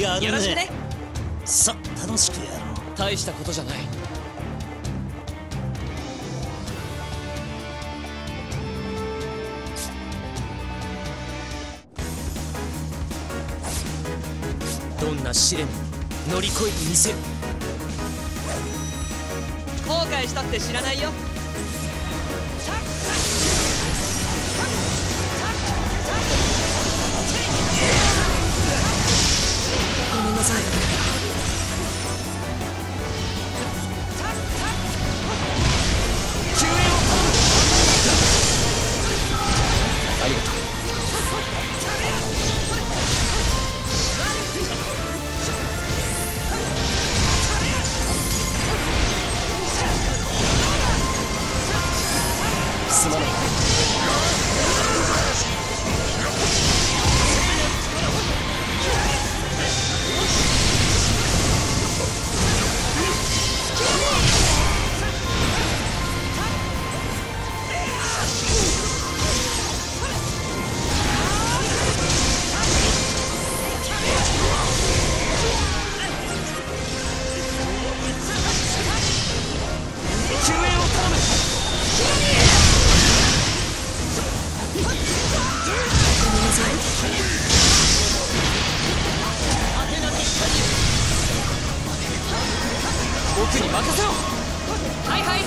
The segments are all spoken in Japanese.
やるねよろしくね。さ楽しくやろう。大したことじゃない。どんな試練も乗り越えてみせる。後悔したって知らないよりがとう。すまない。僕に任せろ。はいはい。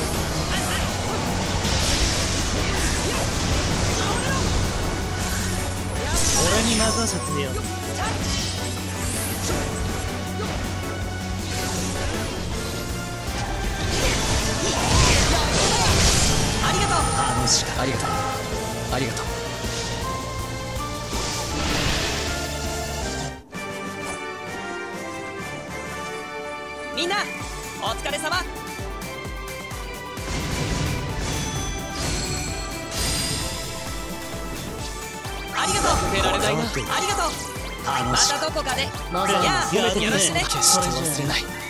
俺に任せてよ。ありがとう。楽しかありがとう。ありがとう。みんなお疲れ様。ありがとう。られないなありがとう。またどこかで。まだやよろしくね。決して忘れない